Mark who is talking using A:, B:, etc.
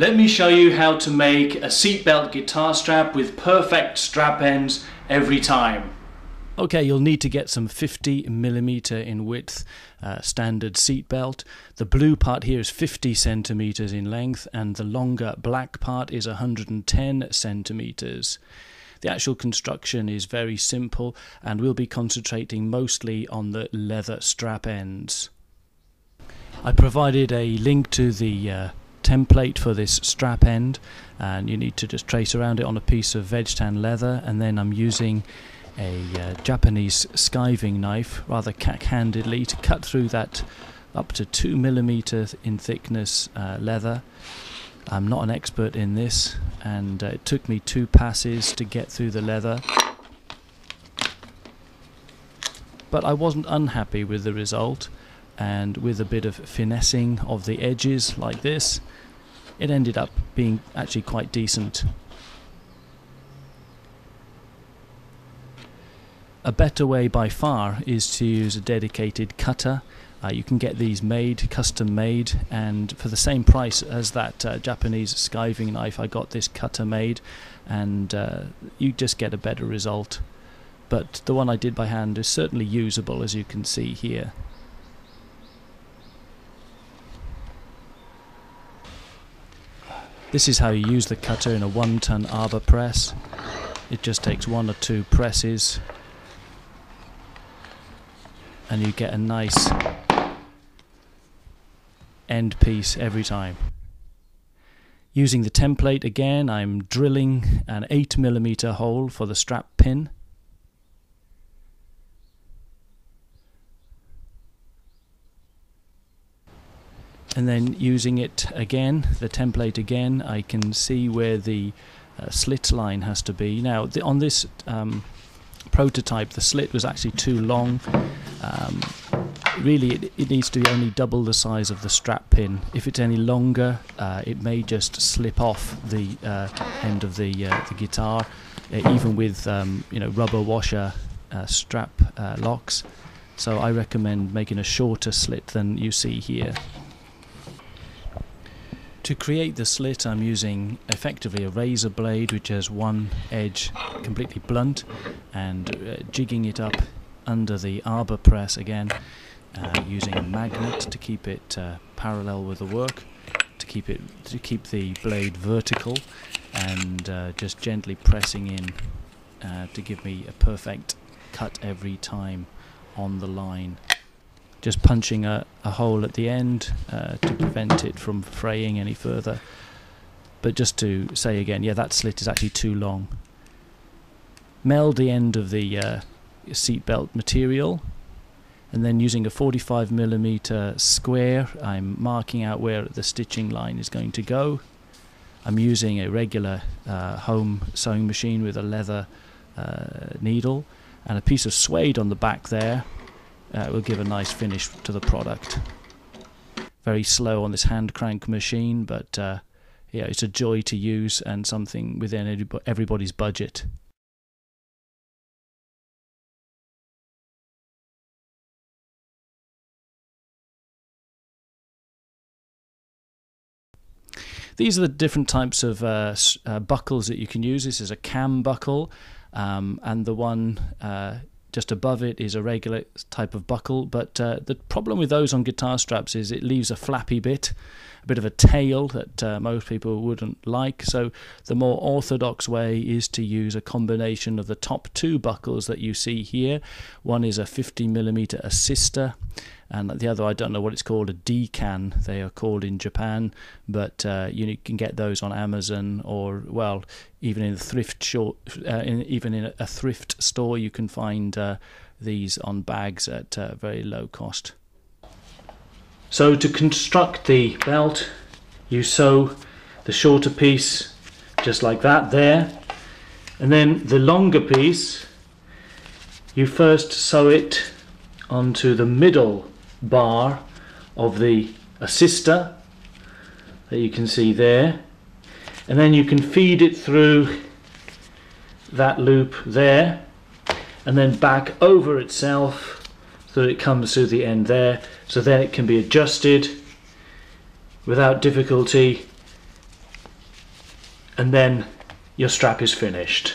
A: Let me show you how to make a seatbelt guitar strap with perfect strap ends every time.
B: Okay, you'll need to get some 50 millimeter in width uh, standard seatbelt. The blue part here is 50 centimeters in length, and the longer black part is 110 centimeters. The actual construction is very simple, and we'll be concentrating mostly on the leather strap ends. I provided a link to the uh, template for this strap end and you need to just trace around it on a piece of veg tan leather and then I'm using a uh, Japanese skiving knife rather cack-handedly to cut through that up to 2 millimeter in thickness uh, leather. I'm not an expert in this and uh, it took me two passes to get through the leather but I wasn't unhappy with the result and with a bit of finessing of the edges like this it ended up being actually quite decent. A better way by far is to use a dedicated cutter. Uh, you can get these made, custom made, and for the same price as that uh, Japanese skiving knife, I got this cutter made, and uh, you just get a better result. But the one I did by hand is certainly usable, as you can see here. This is how you use the cutter in a one ton arbor press. It just takes one or two presses and you get a nice end piece every time. Using the template again, I'm drilling an 8mm hole for the strap pin. And then using it again, the template again, I can see where the uh, slit line has to be. Now, the, on this um, prototype, the slit was actually too long. Um, really, it, it, needs to be only double the size of the strap pin. If it's any longer, uh, it may just slip off the uh, end of the, uh, the guitar, uh, even with um, you know rubber washer uh, strap locks. So I recommend making a shorter slit than you see here. To create the slit I'm using effectively a razor blade which has one edge completely blunt and uh, jigging it up under the arbor press again uh, using a magnet to keep it uh, parallel with the work to keep it to keep the blade vertical and uh, just gently pressing in uh, to give me a perfect cut every time on the line just punching a, a hole at the end uh, to prevent it from fraying any further. But just to say again, yeah, that slit is actually too long. Meld the end of the uh, seatbelt material and then using a 45 millimeter square I'm marking out where the stitching line is going to go I'm using a regular uh, home sewing machine with a leather uh, needle and a piece of suede on the back there uh, will give a nice finish to the product. Very slow on this hand crank machine, but uh, yeah, it's a joy to use and something within everybody's budget. These are the different types of uh, uh, buckles that you can use. This is a cam buckle, um, and the one uh, just above it is a regular type of buckle, but uh, the problem with those on guitar straps is it leaves a flappy bit, a bit of a tail that uh, most people wouldn't like. So the more orthodox way is to use a combination of the top two buckles that you see here. One is a 50 millimeter assister, and the other I don't know what it's called, a decan they are called in Japan, but uh, you can get those on Amazon or well even in a thrift short, uh, in, even in a thrift store you can find uh, these on bags at uh, very low cost.
A: So to construct the belt you sew the shorter piece just like that there and then the longer piece you first sew it onto the middle bar of the assister that you can see there and then you can feed it through that loop there and then back over itself so that it comes through the end there so then it can be adjusted without difficulty and then your strap is finished.